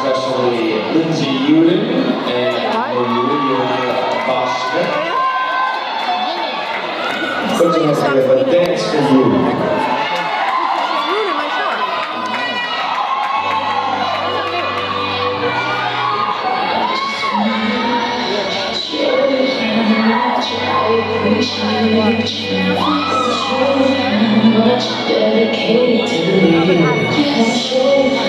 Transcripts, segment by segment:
especially Lindsay Uden and Maria Bosca. Put your hands together for Dance for You. dedicated to you.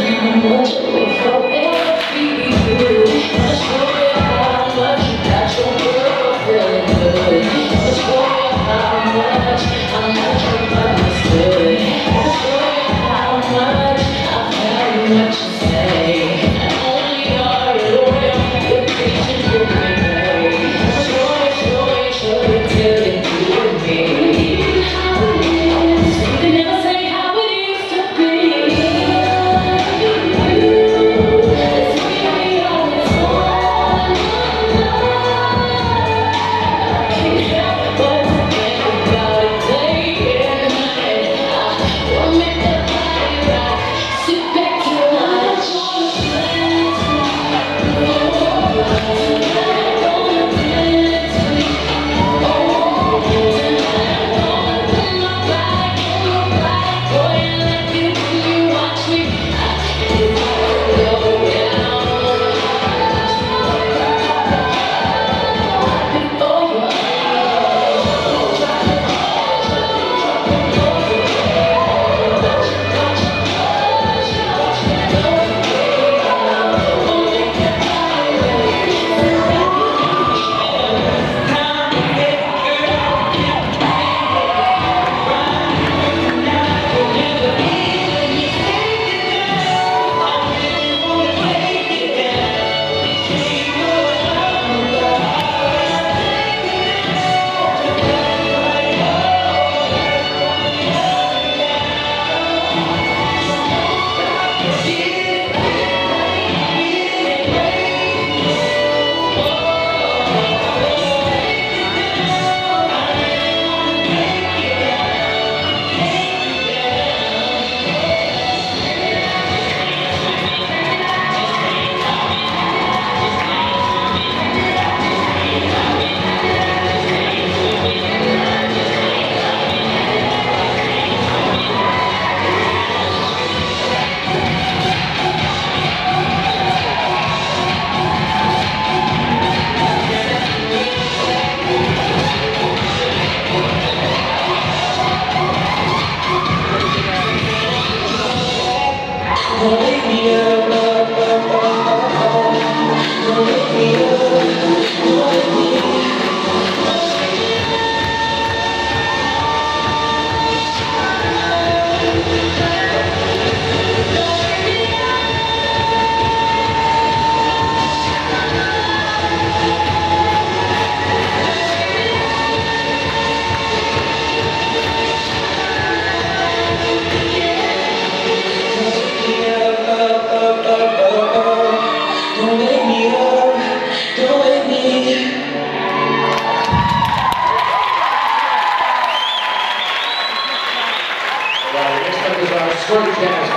Short cast.